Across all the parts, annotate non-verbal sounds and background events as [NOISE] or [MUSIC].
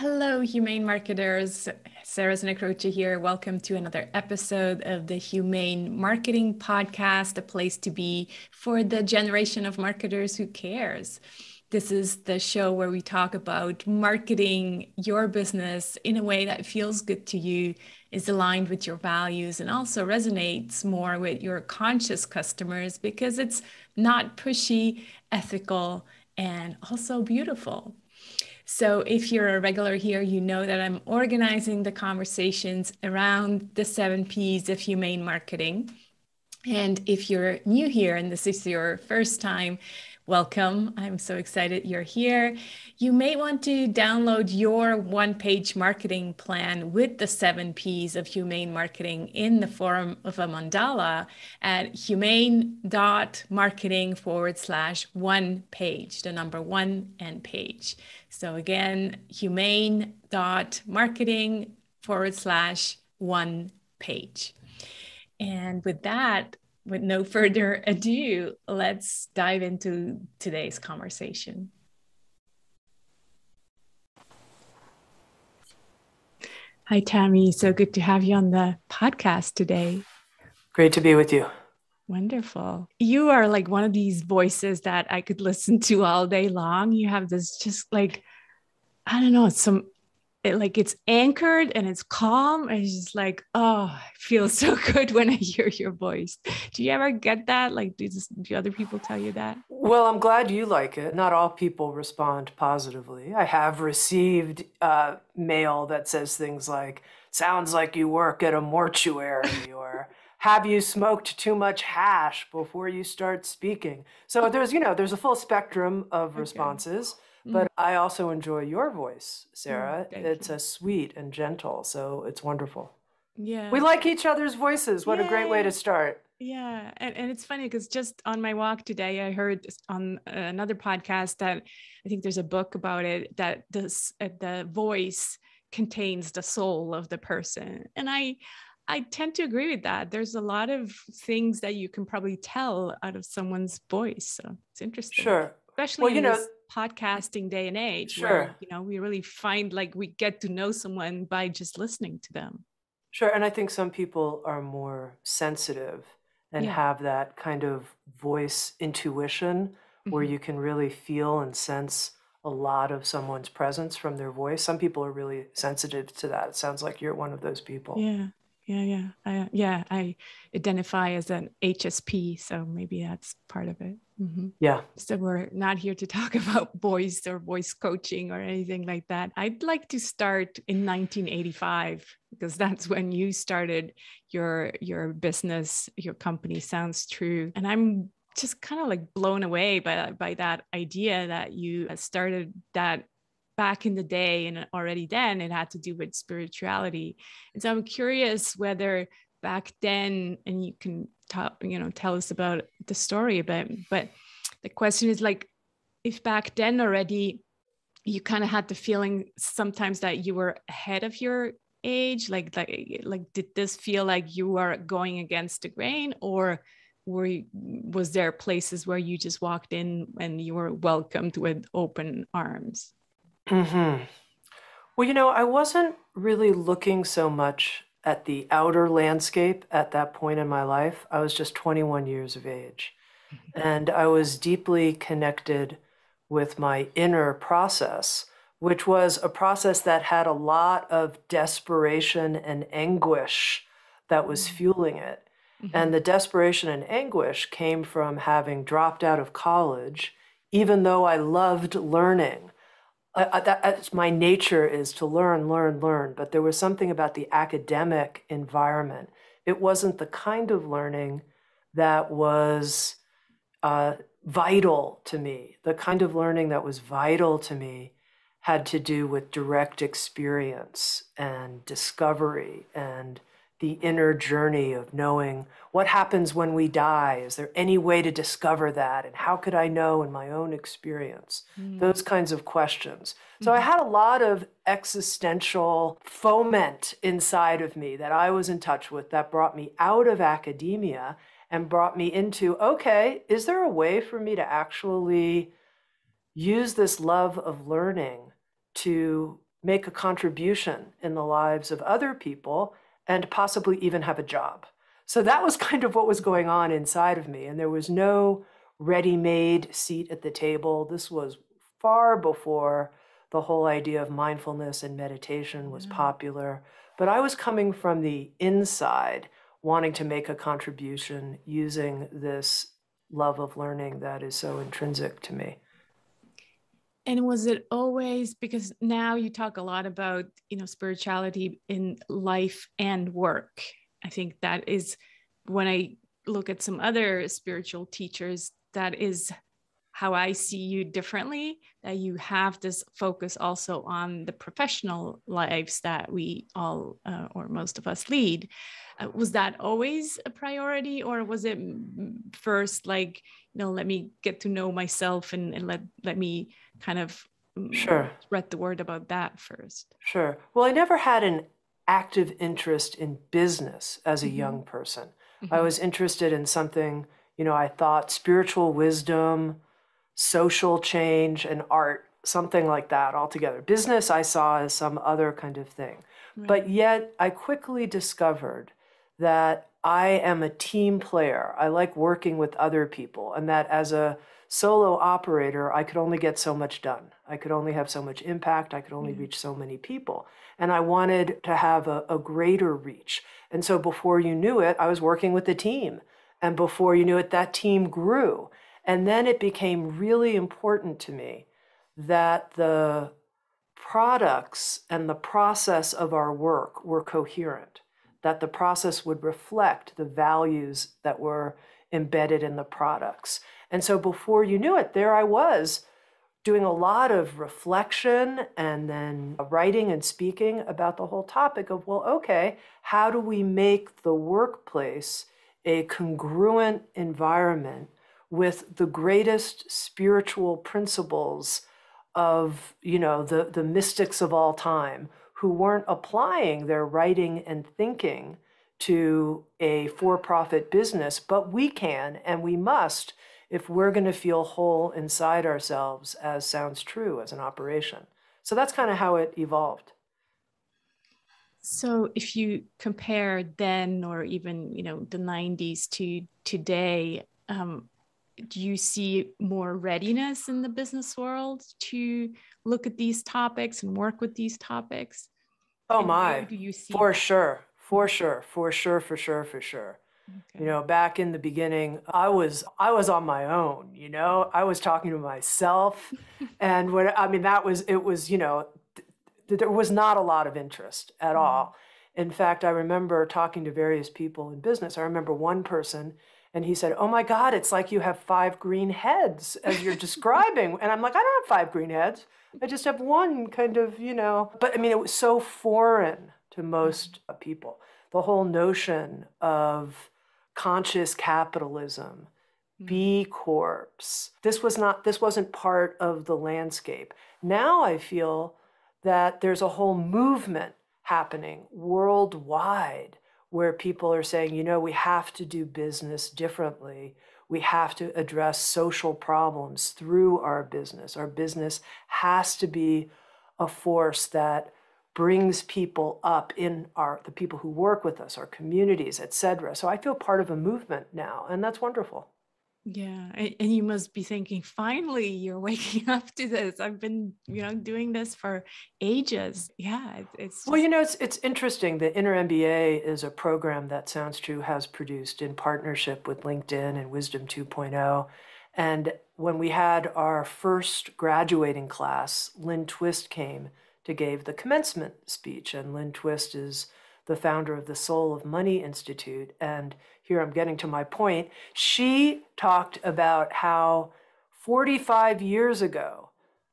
Hello, humane marketers. Sarah Zanacroce here. Welcome to another episode of the Humane Marketing Podcast, a place to be for the generation of marketers who cares. This is the show where we talk about marketing your business in a way that feels good to you, is aligned with your values, and also resonates more with your conscious customers because it's not pushy, ethical, and also beautiful. So, if you're a regular here, you know that I'm organizing the conversations around the seven P's of humane marketing. And if you're new here and this is your first time, welcome. I'm so excited you're here. You may want to download your one page marketing plan with the seven P's of humane marketing in the form of a mandala at humane.marketing forward slash one page, the number one and page. So again, humane.marketing forward slash one page. And with that, with no further ado, let's dive into today's conversation. Hi, Tami. So good to have you on the podcast today. Great to be with you. Wonderful. You are like one of these voices that I could listen to all day long. You have this just like, I don't know, it's some it, like it's anchored and it's calm. And it's just like, oh, it feels [LAUGHS] so good when I hear your voice. Do you ever get that? Like, do, this, do other people tell you that? Well, I'm glad you like it. Not all people respond positively. I have received uh, mail that says things like, sounds like you work at a mortuary [LAUGHS] or have you smoked too much hash before you start speaking? So there's, you know, there's a full spectrum of okay. But mm. I also enjoy your voice, mm, Sarah. Mm, it's a sweet and gentle, so it's wonderful. Yeah. We like each other's voices. What Yay. a great way to start. Yeah. And, and it's funny because just on my walk today, I heard on another podcast that I think there's a book about it that this, uh, the voice contains the soul of the person. And I, I tend to agree with that. There's a lot of things that you can probably tell out of someone's voice. So it's interesting. Sure. Especially well, you know, podcasting day and age sure. where you know we really find like we get to know someone by just listening to them sure and i think some people are more sensitive and yeah. have that kind of voice intuition mm-hmm. where you can really feel and sense a lot of someone's presence from their voice some people are really sensitive to that it sounds like you're one of those people yeah yeah yeah I, yeah i identify as an hsp so maybe that's part of it mm-hmm. yeah. So we're not here to [LAUGHS] talk about voice or voice coaching or anything like that. I'd like to start in 1985 because that's when you started your your business. Your company Sounds True. And i'm just kind of like blown away by by that idea that you started that back in the day and already then it had to do with spirituality. And so i'm curious whether back then and you can talk you know tell us about the story about but the question is like if back then already you kind of had the feeling sometimes that you were ahead of your age like like like did this feel like you were going against the grain or were you, was there places where you just walked in and you were welcomed with open arms Mm-hmm. Well, you know, I wasn't really looking so much at the outer landscape at that point in my life. I was just 21 years of age. Mm-hmm. And I was deeply connected with my inner process, which was a process that had a lot of desperation and anguish that was mm-hmm. fueling it. Mm-hmm. And the desperation and anguish came from having dropped out of college, even though I loved learning. I, that's my nature is to learn, learn, learn. But there was something about the academic environment. It wasn't the kind of learning that was uh, vital to me. The kind of learning that was vital to me had to do with direct experience and discovery and the inner journey of knowing what happens when we die. Is there any way to discover that? And how could I know in my own experience? Mm. Those kinds of questions. So mm-hmm. I had a lot of existential foment inside of me that I was in touch with that brought me out of academia and brought me into okay, is there a way for me to actually use this love of learning to make a contribution in the lives of other people and possibly even have a job. So that was [LAUGHS] kind of what was going on inside of me. And there was no ready made seat at the table. This was far before the whole idea of mindfulness and meditation was mm-hmm. popular. But I was coming from the inside, wanting to make a contribution using this love of learning that is so intrinsic to me. And was it always because now you talk a lot about, you know, spirituality in life and work. I think that is when I look at some other spiritual teachers, that is how I see you differently, that you have this focus also on the professional lives that we all, uh, or most of us, lead. Uh, was that always a priority, or was it first like, you know, let me get to know myself and, and let, let me kind of sure. spread the word about that first? Sure. Well, I never had an active interest in business as a mm-hmm. young person. Mm-hmm. I was interested in something, you know, I thought spiritual wisdom, social change and art, something like that altogether. Business I saw as some other kind of thing. Right. But yet I quickly discovered that I am a team player. I like working with other people, and that as a solo operator, I could only get so much done. I could only have so much impact. I could only mm. reach so many people. And I wanted to have a, a greater reach. And so before you knew it, I was working with the team. And before you knew it, that team grew. And then it became really important to me that the products and the process of our work were coherent, that the process would reflect the values that were embedded in the products. And so before you knew it, there I was doing a lot of reflection and then writing and speaking about the whole topic of, well, okay, how do we make the workplace a congruent environment with the greatest spiritual principles of you know the, the mystics of all time who weren't applying their writing and thinking to a for-profit business but we can and we must if we're going to feel whole inside ourselves as Sounds True as an operation. So that's kind of how it evolved. So if you compare then or even you know the 90s to today um, do you see more readiness in the business world to look at these topics and work with these topics? Oh and my, do you see for sure, for sure, for sure, for sure, for sure. Okay. You know, back in the beginning, I was I was on my own. You know, I was talking to myself, [LAUGHS] and when I mean that was it was you know th- there was not a lot of interest at mm-hmm. all. In fact, I remember talking to various people in business. I remember one person and he said, Oh my God, it's like you have five green heads as you're describing. and I'm like, I don't have five green heads. I just have one kind of, you know. But I mean, it was so foreign to most people. The whole notion of conscious capitalism. B mm-hmm. Corps. This was not this wasn't part of the landscape. Now I feel that there's a whole movement happening worldwide where people are saying, you know, we have to do business differently. We have to address social problems through our business. Our business has to be a force that brings people up in our the people who work with us, our communities, et cetera. So I feel part of a movement now, and that's wonderful. Yeah, and you must be thinking, finally, you're [LAUGHS] waking up to this. I've been, you know, doing this for ages. Yeah, it's. Just... Well, you know, it's it's interesting. The Inner MBA is a program that Sounds True has produced in partnership with LinkedIn and Wisdom 2.0. And when we had our first graduating class, Lynn Twist came to give the commencement speech, and Lynn Twist is the founder of the Soul of Money Institute. And here I'm getting to my point. She talked about how 45 years ago,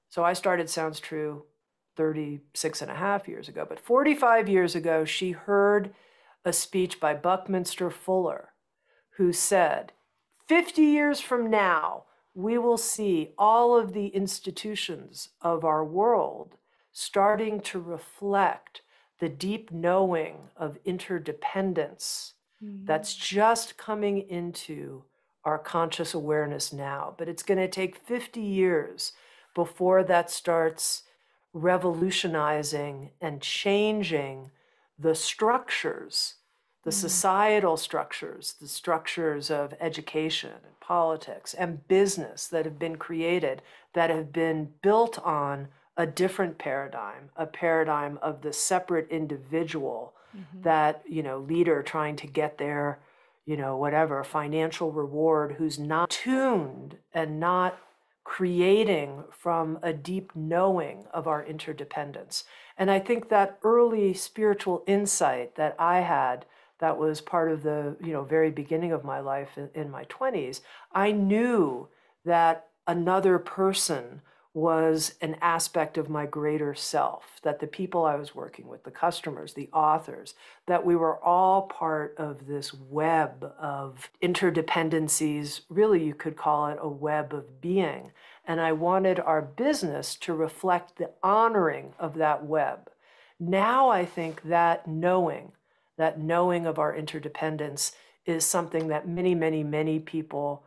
so I started Sounds True 36 and a half years ago, but 45 years ago, she heard a speech by Buckminster Fuller, who said, 50 years from now, we will see all of the institutions of our world starting to reflect the deep knowing of interdependence mm-hmm. that's just coming into our conscious awareness now. But it's going to take 50 years before that starts revolutionizing and changing the structures, the mm-hmm. societal structures, the structures of education and politics and business that have been created, that have been built on a different paradigm, a paradigm of the separate individual, mm-hmm. that, you know, leader trying to get their, you know, whatever, financial reward, who's not tuned and not creating from a deep knowing of our interdependence. And I think that early spiritual insight that I had that was part of the you know very beginning of my life in, in my 20s i knew that another person was an aspect of my greater self, that the people I was working with, the customers, the authors, that we were all part of this web of interdependencies. Really, you could call it a web of being. And I wanted our business to reflect the honoring of that web. Now I think that knowing, that knowing of our interdependence is something that many, many, many people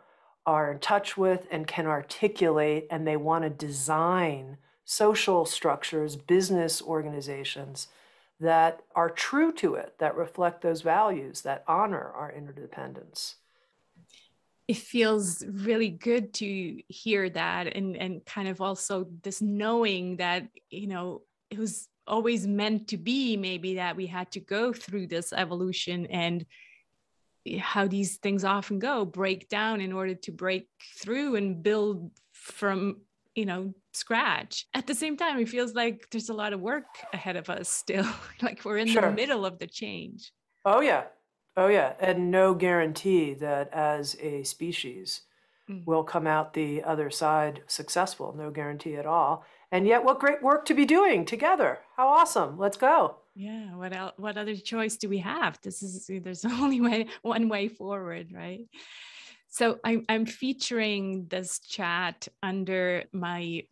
are in touch with and can articulate, and they want to design social structures, business organizations that are true to it, that reflect those values, that honor our interdependence. It feels really good to hear that and, and kind of also this knowing that, you know, it was always meant to be maybe that we had to go through this evolution and how these things often go break down in order to break through and build from you know scratch. At the same time it feels like there's a lot of work ahead of us still. [LAUGHS] Like we're in sure. the middle of the change. Oh yeah. Oh yeah. And no guarantee that as a species mm. we'll come out the other side successful. No guarantee at all. And yet what great work to be doing together. How awesome. Let's go yeah what else what other choice do we have this is there's [LAUGHS] only way one way forward right so I'm, I'm featuring this chat under my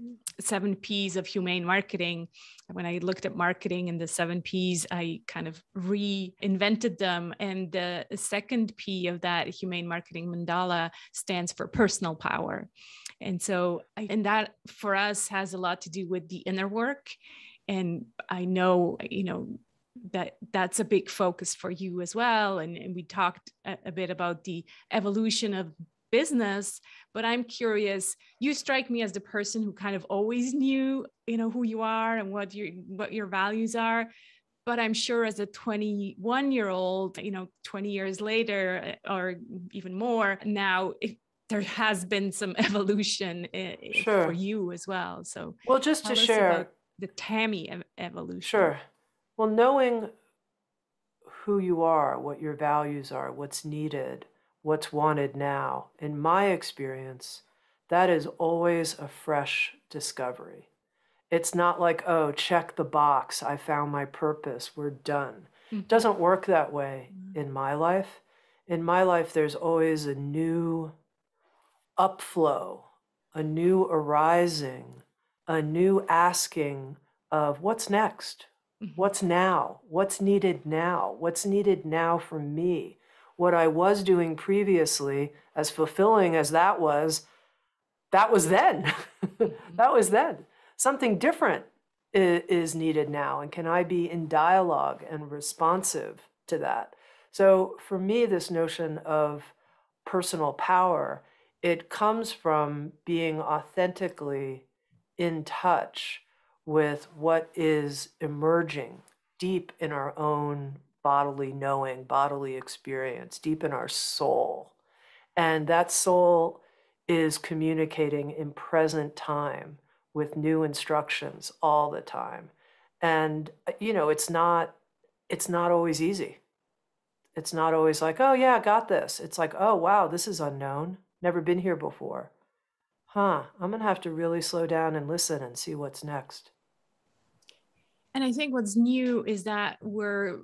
seven P's of humane marketing. When I looked at marketing and the seven P's, I kind of reinvented them. And the second P of that humane marketing mandala stands for personal power. And so, and that for us has a lot to do with the inner work and i know you know that that's a big focus for you as well and, and we talked a, a, bit about the evolution of business but i'm curious you strike me as the person who kind of always knew you know who you are and what your what your values are but i'm sure as a 21 year old you know 20 years later or even more now it, there has been some [LAUGHS] evolution eh, sure. for you as well so well just to share the Tami evolution. Sure. Well, knowing who you are, what your values are, what's needed, what's wanted now, in my experience, that is always a fresh discovery. It's not like, oh, check the box, I found my purpose, we're done. Mm-hmm. It doesn't work that way mm-hmm. in my life. In my life, there's always a new upflow, a new arising, a new asking of what's next? Mm-hmm. What's now? What's needed now? What's needed now from me? What I was doing previously, as fulfilling as that was, that was then. [LAUGHS] Mm-hmm. that was then. Something different is needed now. And can I be in dialogue and responsive to that? So for me, this notion of personal power, it comes from being authentically in touch with what is emerging deep in our own bodily knowing, bodily experience, deep in our soul. And that soul is communicating in present time with new instructions all the time. And you know, it's not it's not always easy. It's not always like, "Oh yeah, I got this." It's like, "Oh wow, this is unknown. Never been here before." Huh, I'm going to have to really slow down and listen and see what's next. And I think what's new is that we're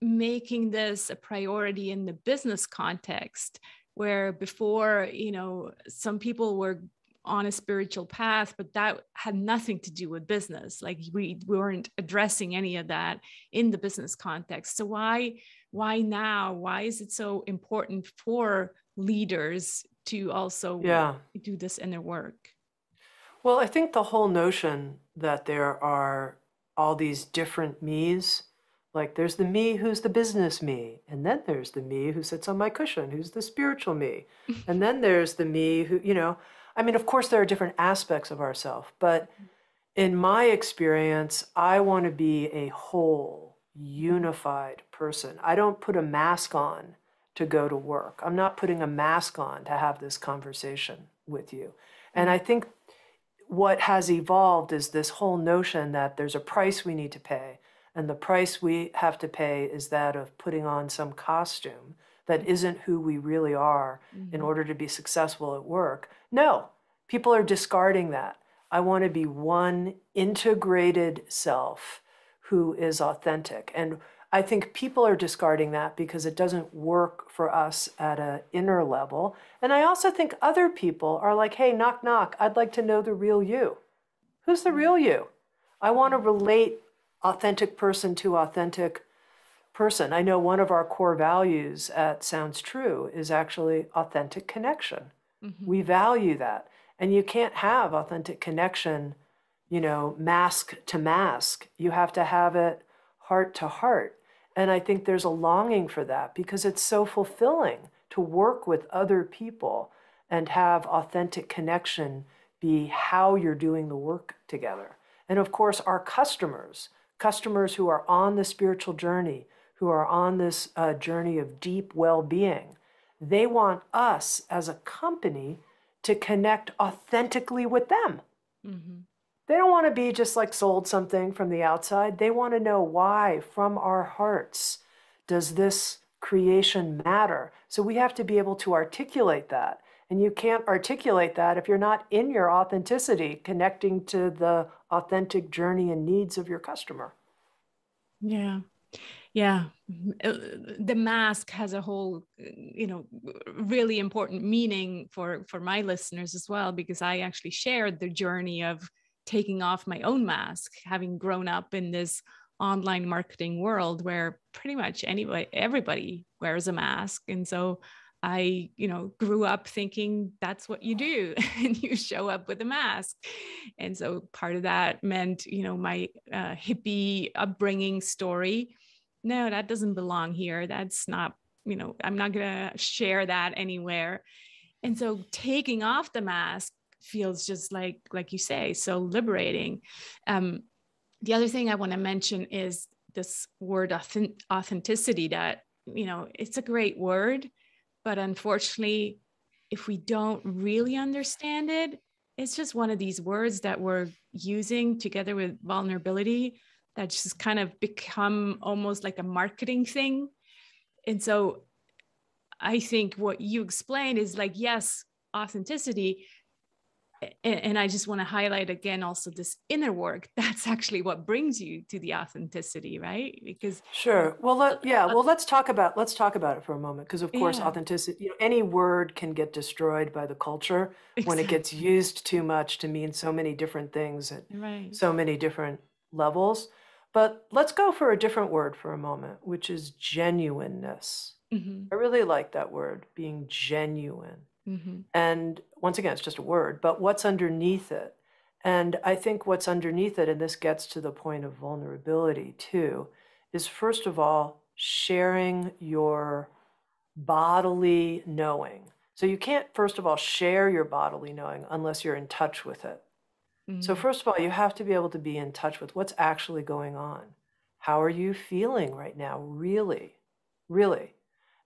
making this a priority in the business context, where before, you know, some people were on a spiritual path, but that had nothing to do with business. Like we, we weren't addressing any of that in the business context. So why why now? Why is it so important for leaders to also yeah. do this inner work? Well, I think the whole notion that there are all these different me's, like there's the me who's the business me, and then there's the me who sits on my cushion, who's the spiritual me, [LAUGHS] and then there's the me who, you know, I mean, of course, there are different aspects of ourself, but in my experience, I want to be a whole, unified person. I don't put a mask on to go to work. I'm not putting a mask on to have this conversation with you. And I think what has evolved is this whole notion that there's a price we need to pay. And the price we have to pay is that of putting on some costume that isn't who we really are mm-hmm. in order to be successful at work. No, people are discarding that. I want to be one integrated self who is authentic. And I think people are discarding that because it doesn't work for us at an inner level. And I also think other people are like, hey, knock, knock, I'd like to know the real you. Who's the real you? I want to relate authentic person to authentic person. I know one of our core values at Sounds True is actually authentic connection. Mm-hmm. We value that. And you can't have authentic connection, you know, mask to mask. You have to have it heart to heart. And I think there's a longing for that because it's so fulfilling to work with other people and have authentic connection be how you're doing the work together. And of course, our customers, customers who are on the spiritual journey, who are on this uh, journey of deep well being, they want us as a company to connect authentically with them. Mm-hmm. They don't want to be just like sold something from the outside. They want to know why, from our hearts, does this creation matter? So we have to be able to articulate that. And you can't articulate that if you're not in your authenticity, connecting to the authentic journey and needs of your customer. Yeah. Yeah. Uh, the mask has a whole, you know, really important meaning for for my listeners as well because I actually shared the journey of taking off my own mask, having grown up in this online marketing world where pretty much anybody, everybody wears a mask. And so I, you know, grew up thinking that's what you do [LAUGHS] and you show up with a mask. And so part of that meant, you know, my uh, hippie upbringing story. No, that doesn't belong here. That's not, you know, I'm not going to share that anywhere. And so taking off the mask feels just like like you say so liberating. Um, the other thing i want to mention is this word authentic- authenticity that you know it's a great word but unfortunately if we don't really understand it it's just one of these words that we're using together with vulnerability that just kind of become almost like a marketing thing. And so i think what you explained is like yes authenticity and, I just want to highlight again also this inner work. [LAUGHS] That's actually what brings you to the authenticity, right? Because sure. Well, let, yeah. Well, let's talk about let's talk about it for a moment because of course, yeah. authenticity. You know, any word can get destroyed by the culture exactly. when it gets used too much to mean so many different things at right. so many different levels. But let's go for a different word for a moment, which is genuineness. Mm-hmm. I really like that word, being genuine. Mm-hmm. And once again, it's just a word, but what's underneath it? And I think what's underneath it, and this gets to the point of vulnerability too, is first of all, sharing your bodily knowing. So you can't, first of all, share your bodily knowing unless you're in touch with it. Mm-hmm. So, first of all, you have to be able to be in touch with what's actually going on. How are you feeling right now? Really? Really?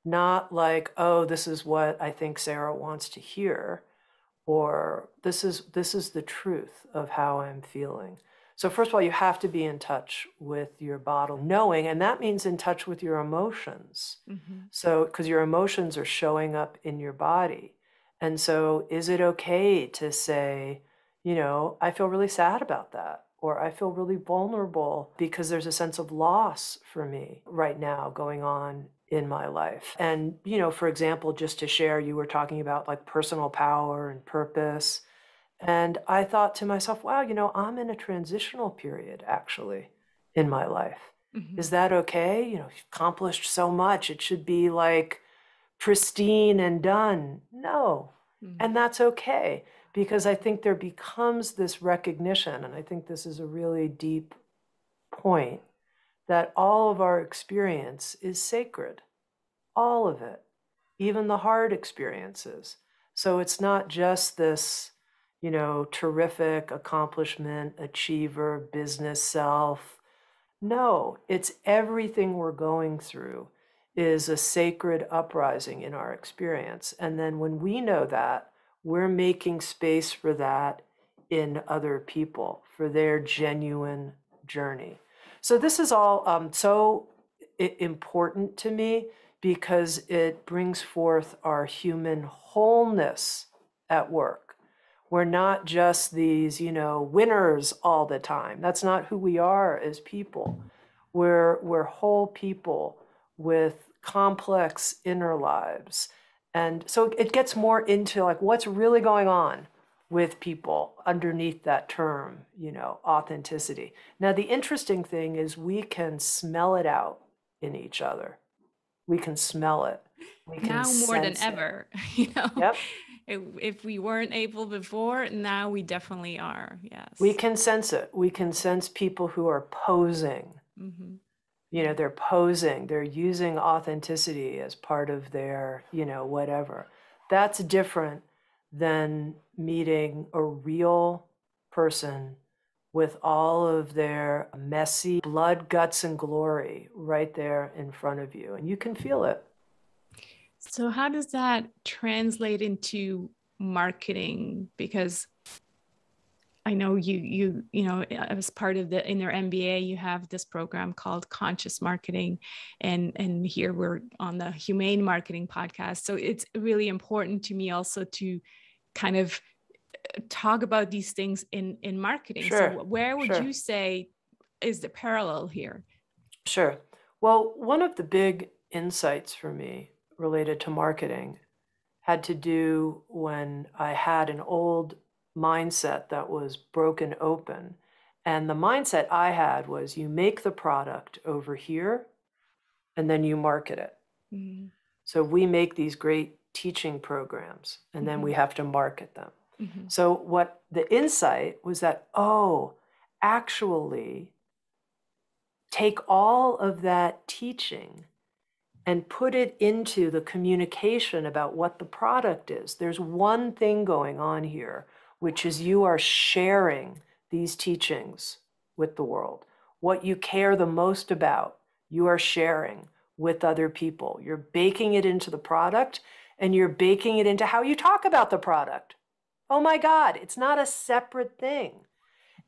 Not like, oh, this is what I think Sarah wants to hear, or this is this is the truth of how I'm feeling. So first of all, you have to be in touch with your bottle knowing, and that means in touch with your emotions. Mm-hmm. So because your emotions are showing up in your body. And so is it okay to say, you know, I feel really sad about that? Or I feel really vulnerable because there's a sense of loss for me right now going on in my life. And, you know, for example, just to share, you were talking about like personal power and purpose. And I thought to myself, wow, you know, I'm in a transitional period actually in my life. Mm-hmm. Is that okay? You know, you've accomplished so much. It should be like pristine and done. No. Mm-hmm. And that's okay because I think there becomes this recognition, and I think this is a really deep point, that all of our experience is sacred. All of it, even the hard experiences. So it's not just this, you know, terrific accomplishment, achiever, business self. No, it's everything we're going through is a sacred uprising in our experience. And then when we know that, we're making space for that in other people for their genuine journey. So this is all um, so important to me because it brings forth our human wholeness at work. We're not just these, you know, winners all the time. That's not who we are as people. We're we're whole people with complex inner lives and so it gets more into like what's really going on with people underneath that term, you know, authenticity. Now, the interesting thing is we can smell it out in each other. We can smell it. We can now more than it. ever, [LAUGHS] you know. Yep. If, if we weren't able before, now we definitely are. Yes. We can sense it. We can sense people who are posing. Mm-hmm you know they're posing they're using authenticity as part of their you know whatever that's different than meeting a real person with all of their messy blood guts and glory right there in front of you and you can feel it. So how does that translate into marketing? Because I know you you you know as part of the Inner MBA you have this program called conscious marketing and and here we're on the humane marketing podcast. So it's really important to me also to kind of uh, talk about these things in in marketing sure. so where would sure. you say is the parallel here Sure well one of the big insights for me related to marketing had to do when I had an old mindset that was broken open. And the mindset I had was you make the product over here and then you market it. Mm-hmm. So we make these great teaching programs and then mm-hmm. we have to market them. Mm-hmm. So, what the insight was that, oh, actually, take all of that teaching and put it into the communication about what the product is. There's one thing going on here which is you are sharing these teachings with the world. What you care the most about, you are sharing with other people. You're baking it into the product and you're baking it into how you talk about the product. Oh my God, it's not a separate thing.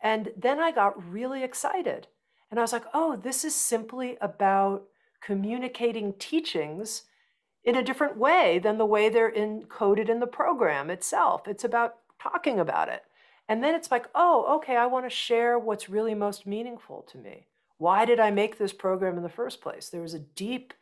And then I got really excited. And I was like, oh, this is simply about communicating teachings in a different way than the way they're encoded in the program itself. It's about talking about it. And then it's like, oh, okay, I want to share what's really most meaningful to me. Why did I make this program in the first place? There was a deep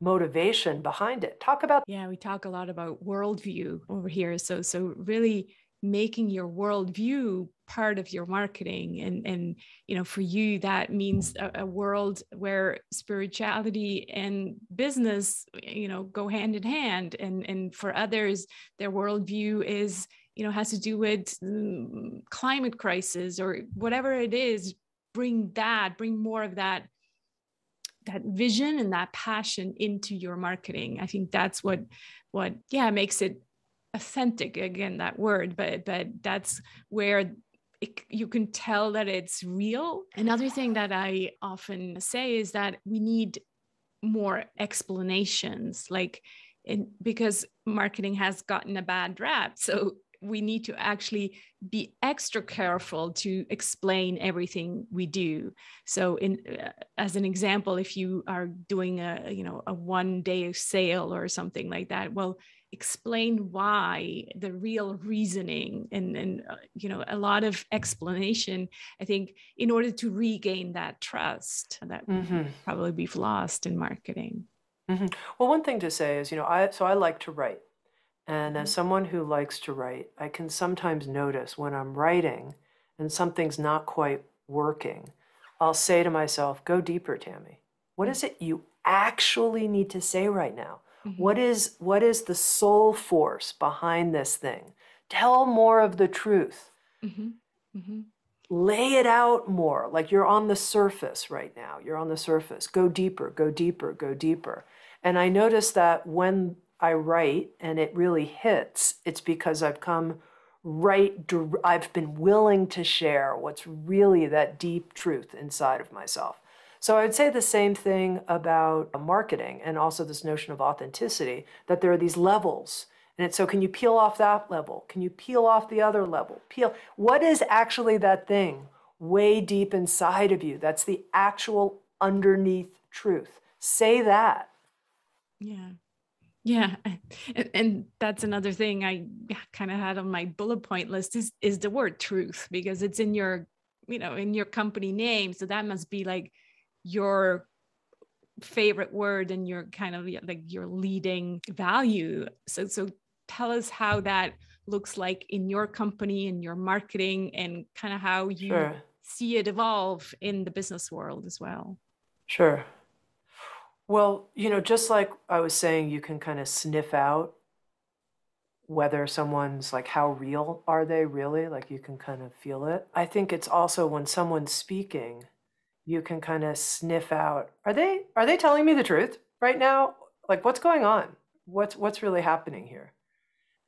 motivation behind it. Talk about Yeah, we talk a lot about worldview over here. So so really making your worldview part of your marketing and and you know for you that means a, a, world where spirituality and business you know go hand in hand and and for others their worldview is you know has to do with mm, climate crisis or whatever it is bring that bring more of that that vision and that passion into your marketing. I think that's what what yeah makes it authentic again that word but but that's where it, you can tell that it's real. Another thing that i often say is that we need more explanations like in, because marketing has gotten a bad rap so we need to actually be extra careful to explain everything we do so in uh, as an example if you are doing a you know a one day sale or something like that well explain why the real reasoning and and uh, you know a lot of explanation i think in order to regain that trust that mm-hmm. probably be lost in marketing mm-hmm. well one thing to say is you know i so i like to write and as mm-hmm. someone who likes to write, I can sometimes notice when I'm writing and something's not quite working, I'll say to myself, go deeper, Tami. What mm. it you actually need to say right now? Mm-hmm. What is what is the soul force behind this thing? tell more of the truth. Mm-hmm. Mm-hmm. Lay it out more. Like you're on the surface right now. You're on the surface. Go deeper, go deeper, go deeper. And I notice that when I write and it really hits, it's because I've come right, I've been willing to share what's really that deep truth inside of myself. So I would say the same thing about marketing and also this notion of authenticity that there are these levels. And so can you peel off that level? Can you peel off the other level? Peel what is actually that thing way deep inside of you? That's the actual underneath truth. Say that. Yeah. Yeah, and, and that's another thing I kind of had on my bullet point list is is the word truth because it's in your you know in your company name, so that must be like your favorite word and your kind of like your leading value. So so tell us how that looks like in your company in your marketing and kind of how you sure. see it evolve in the business world as well. Sure. Well, you know, just like I was saying, you can kind of sniff out whether someone's like, how real are they really? Like, you can kind of feel it. I think it's also when someone's speaking, you can kind of sniff out, are they are they telling me the truth right now? Like, what's going on? What's what's really happening here?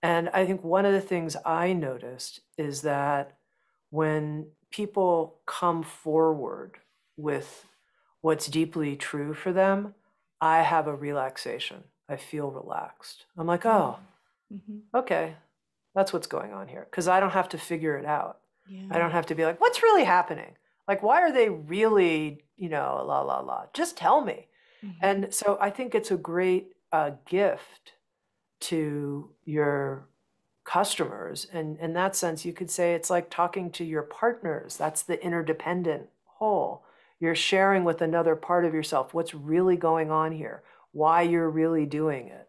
And I think one of the things I noticed is that when people come forward with what's deeply true for them, I have a relaxation. I feel relaxed. I'm like, oh, mm-hmm. okay, that's what's going on here. Because I don't have to figure it out. Yeah. I don't have to be like, what's really happening? Like, why are they really, you know, la, la, la? Just tell me. Mm-hmm. And so I think it's a great uh, gift to your customers. And in that sense, you could say it's like talking to your partners. That's the interdependent whole. You're sharing with another part of yourself what's really going on here, why you're really doing it.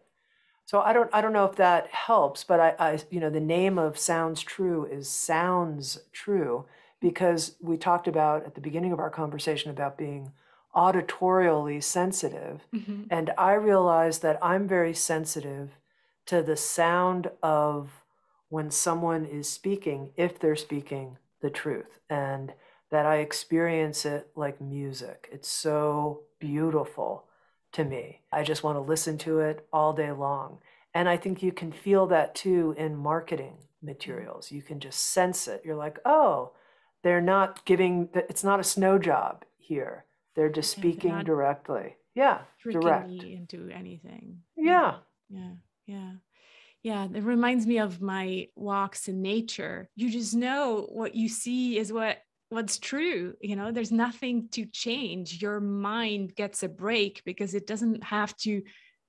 So I don't I don't know if that helps, but I, I you know the name of Sounds True is Sounds True because we talked about at the beginning of our conversation about being auditorially sensitive. Mm-hmm. And I realized that I'm very sensitive to the sound of when someone is speaking, if they're speaking the truth. And that I experience it like music. It's so beautiful to me. I just want to listen to it all day long. And I think you can feel that too in marketing materials. You can just sense it. You're like, oh, they're not giving, it's not a snow job here. They're just speaking they're directly. Yeah, direct. into anything. Yeah. Yeah. Yeah. Yeah, it reminds me of my walks in nature. You just know what you see is what what's true you know there's nothing to change. Your mind gets a break because it doesn't have to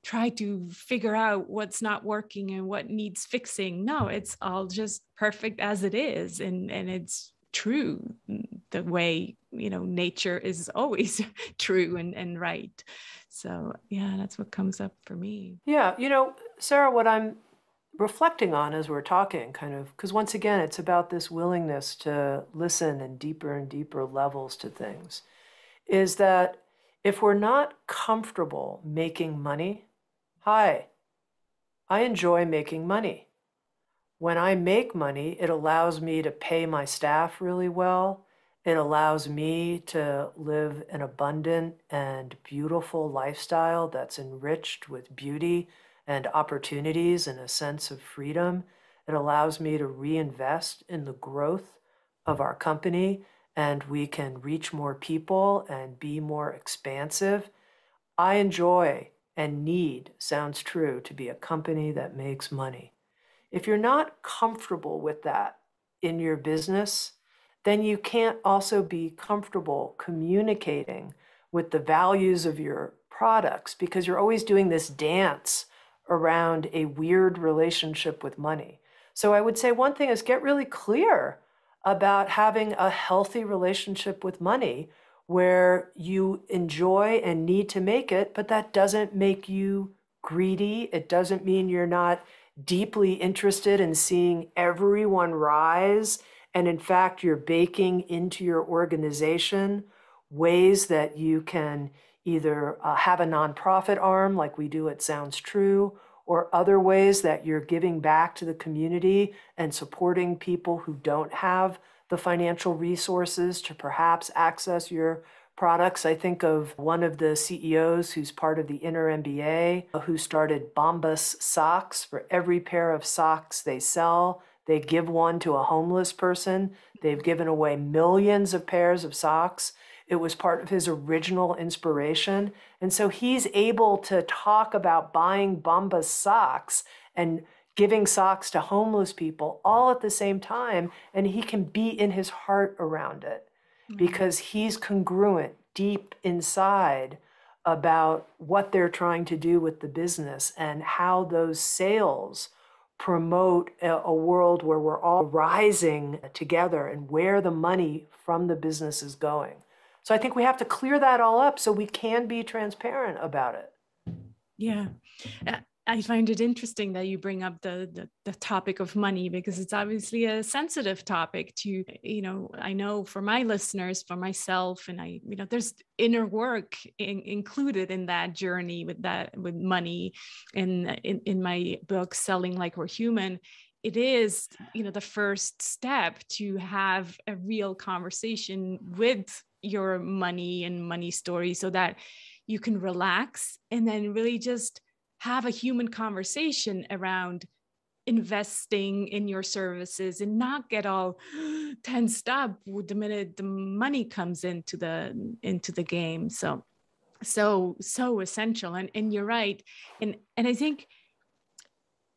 try to figure out what's not working and what needs fixing. No it's all just perfect as it is and and it's true. The way you know nature is [LAUGHS] always true and, and right. So yeah that's what comes up for me. Yeah you know sarah what i'm reflecting on as we're talking, kind of, because once again, it's about this willingness to listen and deeper and deeper levels to things, is that if we're not comfortable making money, hi, I enjoy making money. When I make money, it allows me to pay my staff really well. It allows me to live an abundant and beautiful lifestyle that's enriched with beauty and opportunities and a sense of freedom. It allows me to reinvest in the growth of our company and we can reach more people and be more expansive. I enjoy and need, Sounds True, to be a company that makes money. If you're not comfortable with that in your business, then you can't also be comfortable communicating with the values of your products because you're always doing this dance around a weird relationship with money. So I would say one thing is get really clear about having a healthy relationship with money where you enjoy and need to make it, but that doesn't make you greedy. It doesn't mean you're not deeply interested in seeing everyone rise. And in fact, you're baking into your organization ways that you can either uh, have a nonprofit arm like we do at Sounds True, or other ways that you're giving back to the community and supporting people who don't have the financial resources to perhaps access your products. I think of one of the CEOs who's part of the Inner MBA who started Bombas socks. For every pair of socks they sell, they give one to a homeless person. They've given away millions of pairs of socks. It was part of his original inspiration. And so he's able to talk about buying Bombas socks and giving socks to homeless people all at the same time. And he can be in his heart around it mm-hmm. because he's congruent deep inside about what they're trying to do with the business and how those sales promote a, a, world where we're all rising together and where the money from the business is going. So I think we have to clear that all up so we can be transparent about it. Yeah. Uh, I find it interesting that you bring up the, the, the topic of money because it's obviously a sensitive topic to you know I know for my listeners for myself and I you know there's inner work in, included in that journey with that with money in, in in my book selling like we're human it is you know the first step to have a real conversation with your money and money story so that you can relax and then really just have a human conversation around investing in your services and not get all [GASPS] tensed up the minute the money comes into the into the game. So so so essential. And and you're right. And and i think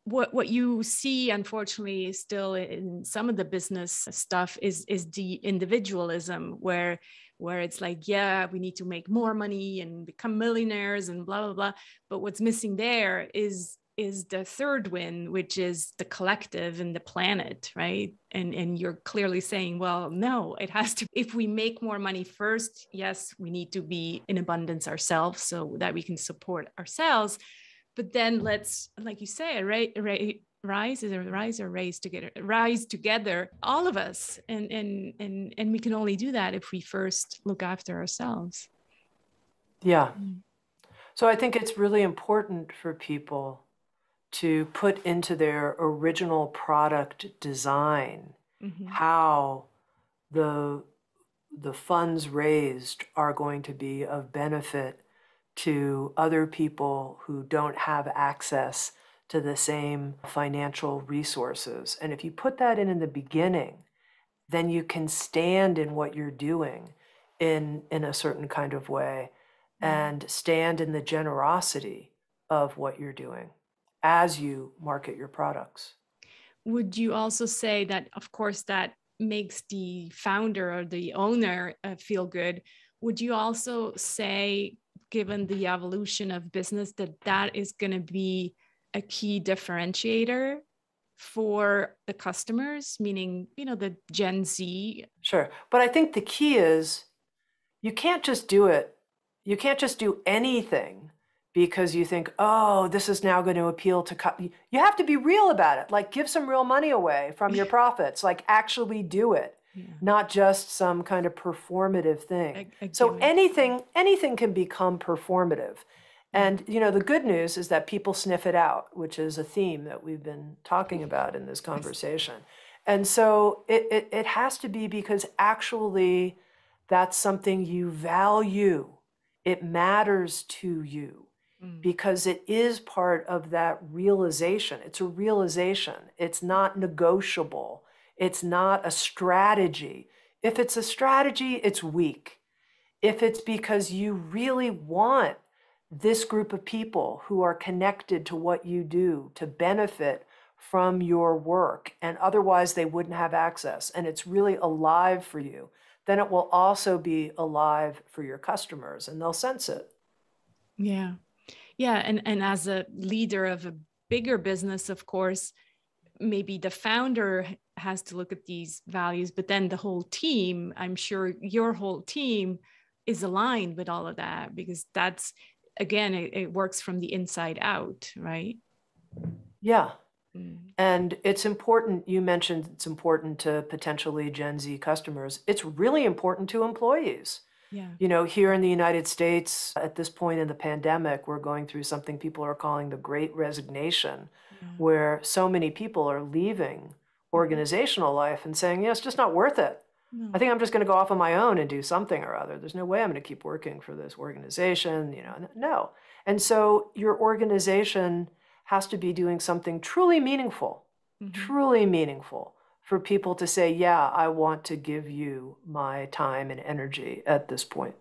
what what you see unfortunately still in some of the business stuff is is the individualism where where it's like, yeah, we need to make more money and become millionaires and blah blah blah. But what's missing there is is the third win, which is the collective and the planet, right? And and you're clearly saying, well, no, it has to. If we make more money first, yes, we need to be in abundance ourselves so that we can support ourselves. But then let's, like you say, right, right rise is a rise or raise together rise together all of us and and and and we can only do that if we first look after ourselves yeah mm. so i think it's really important for people to put into their original product design mm-hmm. how the the funds raised are going to be of benefit to other people who don't have access to the same financial resources. And if you put that in in the beginning, then you can stand in what you're doing in, in a certain kind of way and stand in the generosity of what you're doing as you market your products. Would you also say that, of course, that makes the founder or the owner uh, feel good? Would you also say, given the evolution of business, that that is going to be a key differentiator for the customers, meaning, you know, the Gen Z? Sure. But I think the key is you can't just do it. You can't just do anything because you think, oh, this is now going to appeal to. Co-. You have to be real about it. Like, give some real money away from your [LAUGHS] profits. Like, actually do it. Yeah. not just some kind of performative thing. I, I so anything anything can become performative. And you know, the good news is that people sniff it out, which is a theme that we've been talking about in this conversation. And so it, it, it has to be because actually that's something you value. It matters to you mm. because it is part of that realization. It's a realization. It's not negotiable. It's not a strategy. If it's a strategy, it's weak. If it's because you really want this group of people who are connected to what you do to benefit from your work, and otherwise they wouldn't have access, and it's really alive for you, then it will also be alive for your customers and they'll sense it. Yeah. Yeah. And, and as a leader of a bigger business, of course, maybe the founder has to look at these values, but then the whole team, I'm sure your whole team is aligned with all of that because that's again it, it works from the inside out right yeah mm. and it's important you mentioned it's important to potentially gen z customers it's really important to employees Yeah. You know, here in the United States, at this point in the pandemic, we're going through something people are calling the great resignation, yeah. where so many people are leaving mm-hmm. organizational life and saying, yeah, it's just not worth it. No. I think I'm just going to go off on my own and do something or other. There's no way I'm going to keep working for this organization, you know. No. And so your organization has to be doing something truly meaningful, mm-hmm. truly meaningful for people to say, yeah, I want to give you my time and energy at this point.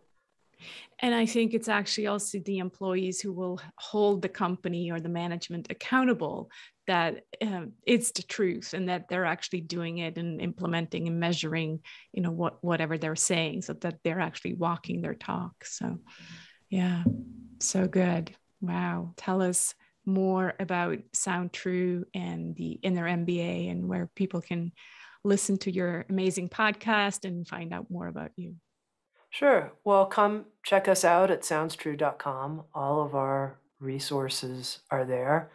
And I think it's actually also the employees who will hold the company or the management accountable that um, it's the truth and that they're actually doing it and implementing and measuring, you know, what whatever they're saying, so that they're actually walking their talk. So, yeah, so good. Wow. Tell us more about Sounds True and the Inner MBA and where people can listen to your amazing podcast and find out more about you. Sure. Well, come check us out at soundstrue.com. All of our resources are there.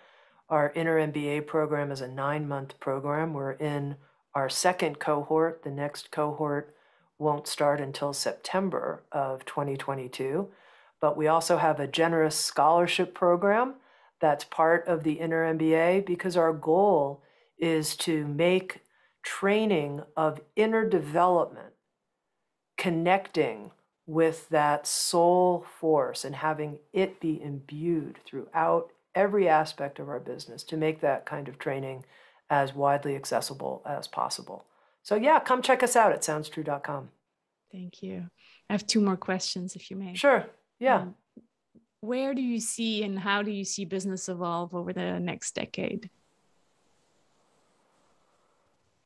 Our Inner MBA program is a nine month program. We're in our second cohort. The next cohort won't start until September of 2022. But we also have a generous scholarship program that's part of the Inner MBA because our goal is to make training of inner development connecting with that soul force and having it be imbued throughout every aspect of our business to make that kind of training as widely accessible as possible. So, yeah, come check us out at soundstrue.com. Thank you. I have two more questions, if you may. Sure. Yeah. Um, where do you see and how do you see business evolve over the next decade?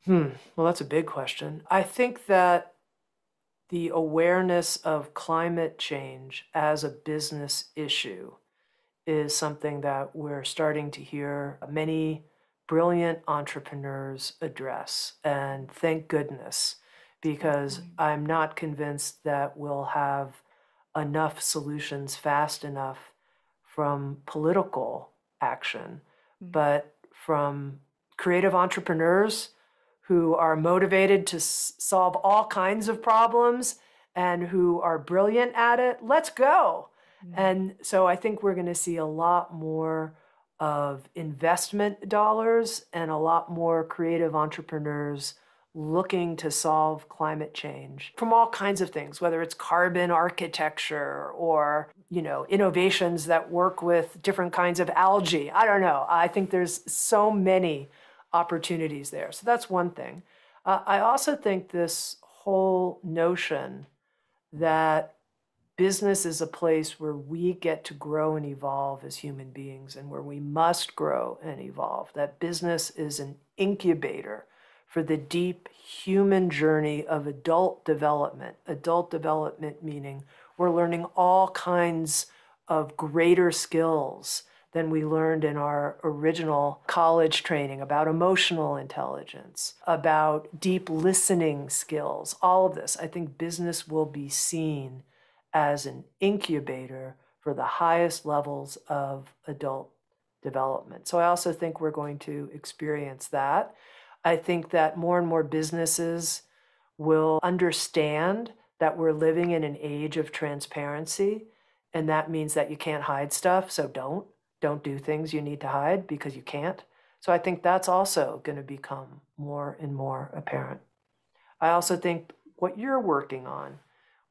Hmm. Well, that's a big question. I think that the awareness of climate change as a business issue is something that we're starting to hear many brilliant entrepreneurs address. And thank goodness, because I'm not convinced that we'll have enough solutions fast enough from political action, mm-hmm. but from creative entrepreneurs who are motivated to s- solve all kinds of problems and who are brilliant at it. Let's go. Mm-hmm. And so I think we're going to see a lot more of investment dollars and a lot more creative entrepreneurs looking to solve climate change from all kinds of things whether it's carbon architecture or you know innovations that work with different kinds of algae i don't know i think there's so many opportunities there so that's one thing uh, i also think this whole notion that business is a place where we get to grow and evolve as human beings and where we must grow and evolve that business is an incubator for the deep human journey of adult development. Adult development meaning we're learning all kinds of greater skills than we learned in our original college training about emotional intelligence, about deep listening skills, all of this. I think business will be seen as an incubator for the highest levels of adult development. So I also think we're going to experience that. I think that more and more businesses will understand that we're living in an age of transparency. And that means that you can't hide stuff. So don't. Don't do things you need to hide because you can't. So I think that's also going to become more and more apparent. I also think what you're working on,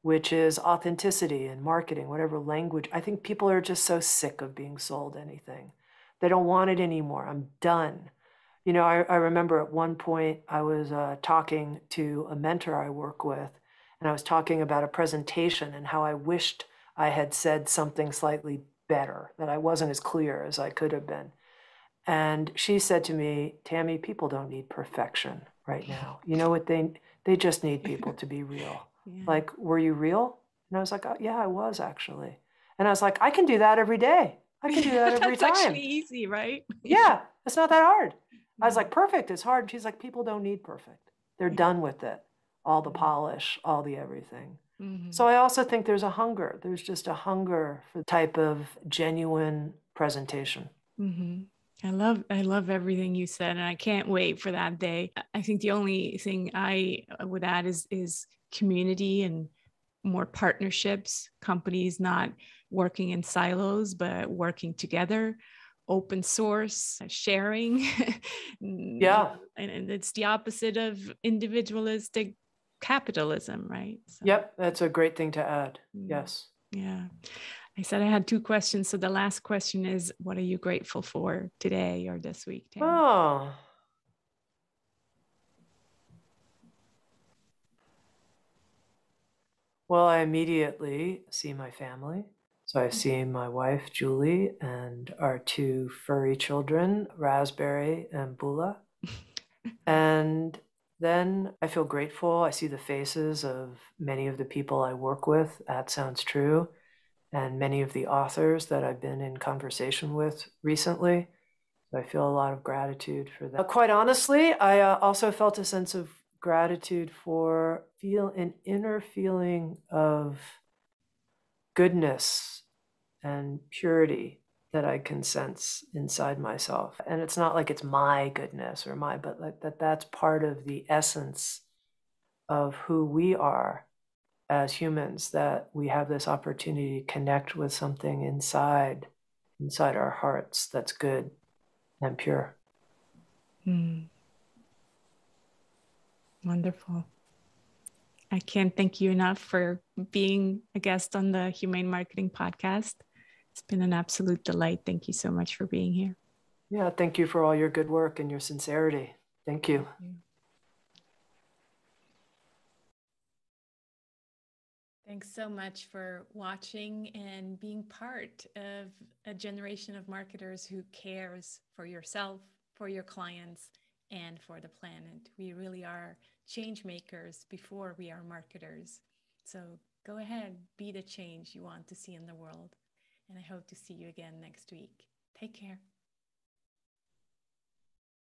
which is authenticity and marketing, whatever language, I think people are just so sick of being sold anything. They don't want it anymore. I'm done. You know, I, I remember at one point I was uh, talking to a mentor I work with, and I was talking about a presentation and how I wished I had said something slightly better, that I wasn't as clear as I could have been. And she said to me, Tami, people don't need perfection right now. You know what they they just need people to be [LAUGHS] real. Yeah. Like, were you real? And I was like, oh, yeah, I was actually. And I was like, I can do that every day. I can do that [LAUGHS] every That's time. Actually easy, right? [LAUGHS] yeah, it's not that hard. I was like, perfect is hard. And She's like, people don't need perfect. They're done with it. All the polish, all the everything. Mm-hmm. So I also think there's a hunger. There's just a hunger for the type of genuine presentation. Mm-hmm. I love I love everything you said, and I can't wait for that day. I think the only thing I would add is is community and more partnerships, companies not working in silos, but working together, open source, sharing. [LAUGHS] yeah. And, and it's the opposite of individualistic capitalism, right? So, yep, that's a great thing to add. Mm, yes. Yeah. I said I had two questions. So the last question is what are you grateful for today or this week? Tam? Oh. Well, I immediately see my family. So I see my wife, Julie, and our two furry children, Raspberry and Bula. [LAUGHS] and then I feel grateful. I see the faces of many of the people I work with. That Sounds True. And many of the authors that I've been in conversation with recently. So I feel a lot of gratitude for that. quite honestly, I uh, also felt a sense of gratitude for feel an inner feeling of goodness and purity that I can sense inside myself. And it's not like it's my goodness or my, but like that that's part of the essence of who we are as humans, that we have this opportunity to connect with something inside, inside our hearts that's good and pure. Mm. Wonderful. I can't thank you enough for being a guest on the Humane Marketing Podcast. It's been an absolute delight. Thank you so much for being here. Yeah, thank you for all your good work and your sincerity. Thank you. Thank you. Thanks so much for watching and being part of a generation of marketers who cares for yourself, for your clients, and for the planet. We really are change makers before we are marketers. So go ahead, be the change you want to see in the world and I hope to see you again next week. Take care.